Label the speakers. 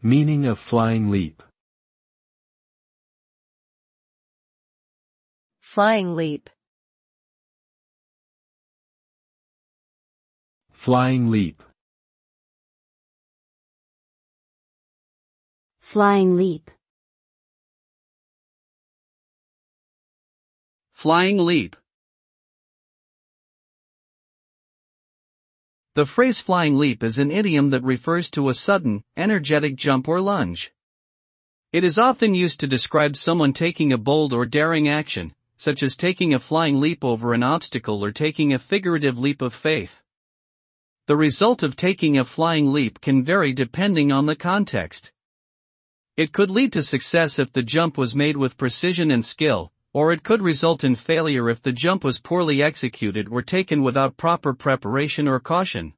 Speaker 1: Meaning of flying leap.
Speaker 2: Flying leap.
Speaker 1: Flying leap.
Speaker 3: Flying leap.
Speaker 4: Flying leap. The phrase flying leap is an idiom that refers to a sudden, energetic jump or lunge. It is often used to describe someone taking a bold or daring action, such as taking a flying leap over an obstacle or taking a figurative leap of faith. The result of taking a flying leap can vary depending on the context. It could lead to success if the jump was made with precision and skill, or it could result in failure if the jump was poorly executed or taken without proper preparation or caution.